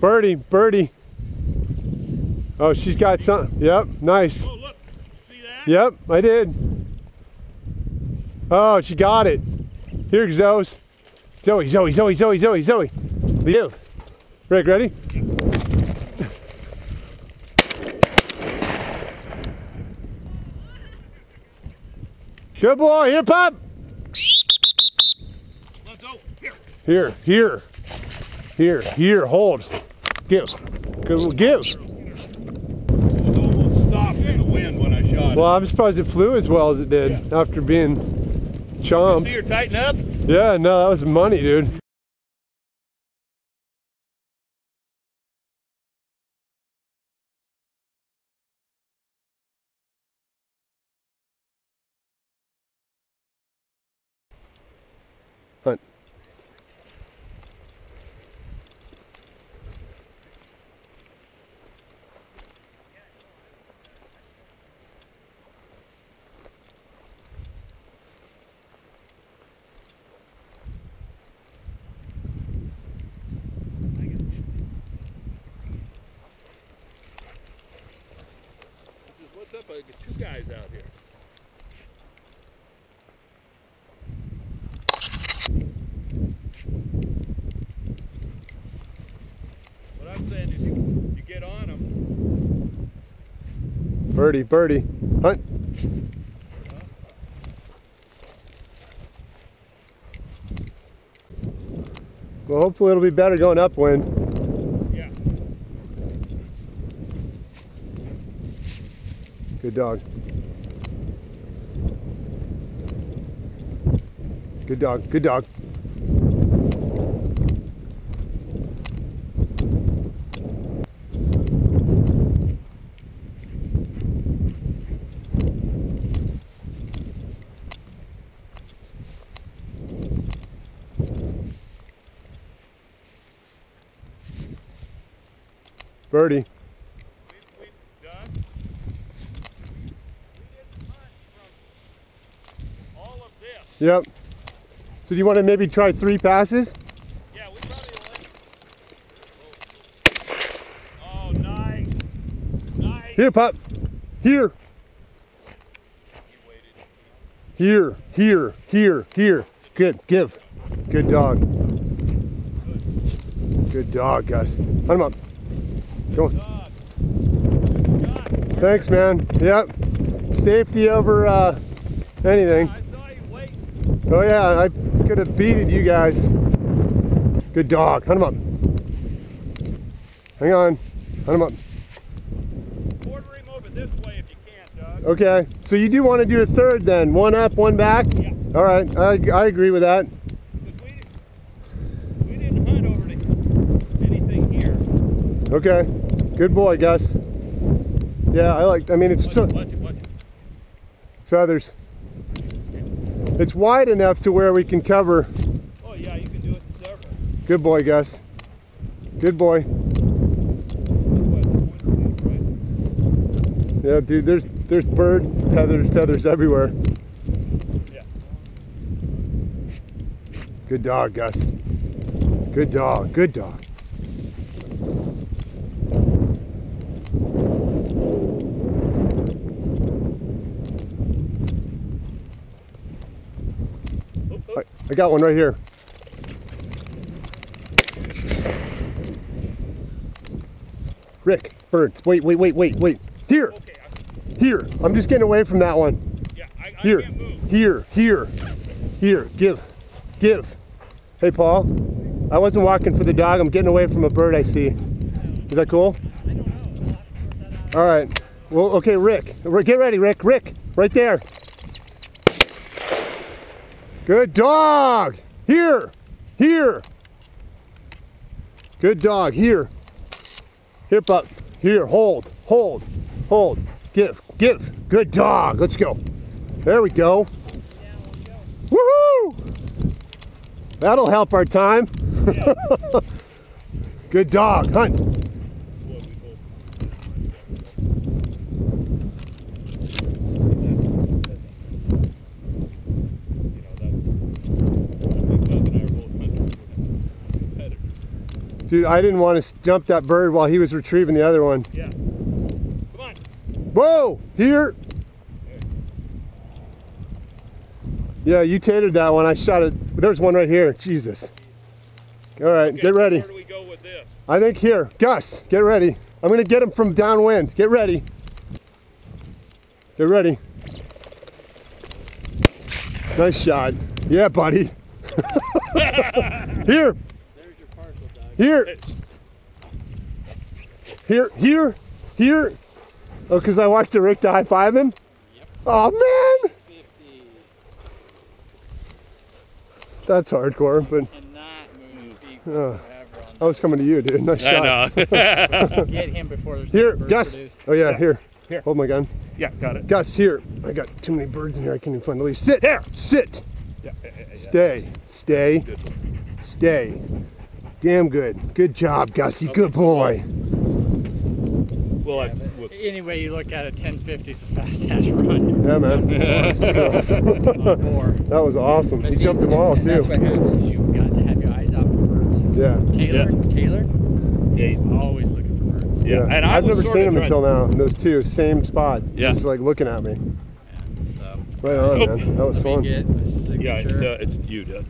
Birdie, birdie. Oh, she's got some. Yep, nice. Oh, look. See that? Yep, I did. Oh, she got it. Here, Zoe. Zoe, Zoe, Zoe, Zoe, Zoe, Zoe. You. Rick, ready? Good boy. Here, Pop. Let's go. Here. Here, here, here, here. Hold. Give. Good. Give. It almost stopped in the wind when I shot Well, I'm surprised it flew as well as it did after being chomped. See her tighten up? Yeah, no, that was money, dude. Hunt. This what's got two guys out here. What I'm saying is you, you get on them. Birdie, birdie. Hunt. Well, hopefully it'll be better going upwind. Yeah. Good dog. Good dog. Good dog. Birdie. We've, we've done. We didn't hunt from all of this. Yep. So do you want to maybe try three passes? Yeah, we probably like. Oh, nice. Nice. Here, pup. Here. Here. Here. Here. Here. Good. Give. Good dog. Good dog, Gus. Hunt him up. Go on. Dog. Good shot. Thanks, man. Yep. Safety over uh, anything. I saw you wait. Oh yeah, I could have beated you guys. Good dog. Hunt him up. Hang on. Hunt him up. Quarter him over this way if you can. Okay. So you do want to do a third then? One up, one back? Yeah. All right. I, I agree with that. We, we didn't hunt over anything here. Okay. Good boy, Gus. Yeah, I like. I mean, it's Watch so, it, watch it, watch it. feathers. It's wide enough to where we can cover. Oh, yeah, you can do it in several. Good boy, Gus. Good boy. What, one, two, right? Yeah, dude. There's there's bird feathers, feathers everywhere. Yeah. Good dog, Gus. Good dog. Good dog. I, got one right here. Rick, birds. Wait, wait, wait, wait, wait. Here, Okay, here. I'm just getting away from that one. yeah, I, I Here, here, here, here. Give, give. Hey, Paul. I wasn't walking for the dog. I'm getting away from a bird I see. Is that cool? All right. Well, okay, Rick. Rick, Get ready, Rick. Rick, right there. Good dog. Here, here. Good dog. Here. Here, pup. Here. Hold, hold, hold. Give, give. Good dog. Let's go. There we go. Woohoo! That'll help our time. Good dog. Hunt. Boy, we hope. You know, that's, I think Doug and I are both hunters. We're competitors. Dude, I didn't want to jump that bird while he was retrieving the other one. Yeah. Come on. Whoa! Here! Yeah, you tatered that one. I shot it. There's one right here. Jesus. All right, Okay, get ready. Where do we go with this? I think here. Gus, get ready. I'm going to get him from downwind. Get ready. Get ready. Nice shot. Yeah, buddy. here. There's your parcel, Doug. Here. Here. Here. Here. Oh, because I watched the Rick to high five him? Yep. Oh, man. 50. That's hardcore, but Cannot move people Oh. Uh, forever I was coming to you, dude. Nice shot. on that. Get him before there's Here, no bird Gus. produced. Oh, yeah, Yeah. here. Here. Hold my gun. Yeah, got it. Gus, here. I got too many birds in here. I can't even find the leaf. Sit. Here. Sit. Yeah, yeah, yeah, yeah. Stay. Stay. Stay. Damn good. Good job, Gus. You good boy. Well, I, well, Anyway, you look at it, 1050 is a fast ass run. Yeah, man. That was awesome. He jumped them all, And That's too. what happens. You've got to have your eyes out for birds. Yeah. Taylor, Taylor, yeah, he's- always looking for birds. yeah. And I I've never seen him until now. And those two, same spot. Yeah. Just like looking at me. So, Right on, man. That was fun. get Yeah, it's, uh, it's you, Dad.